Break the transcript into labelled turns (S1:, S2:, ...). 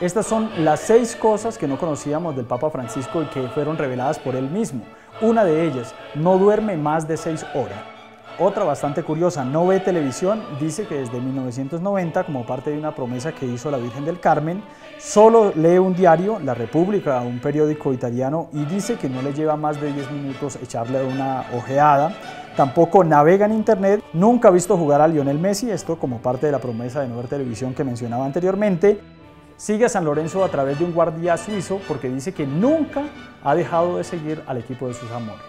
S1: Estas son las seis cosas que no conocíamos del Papa Francisco y que fueron reveladas por él mismo. Una de ellas, no duerme más de seis horas. Otra bastante curiosa, no ve televisión, dice que desde 1990, como parte de una promesa que hizo la Virgen del Carmen, solo lee un diario, La República, un periódico italiano, y dice que no le lleva más de 10 minutos echarle una ojeada. Tampoco navega en internet, nunca ha visto jugar a Lionel Messi, esto como parte de la promesa de no ver televisión que mencionaba anteriormente. Sigue a San Lorenzo a través de un guardia suizo porque dice que nunca ha dejado de seguir al equipo de sus amores.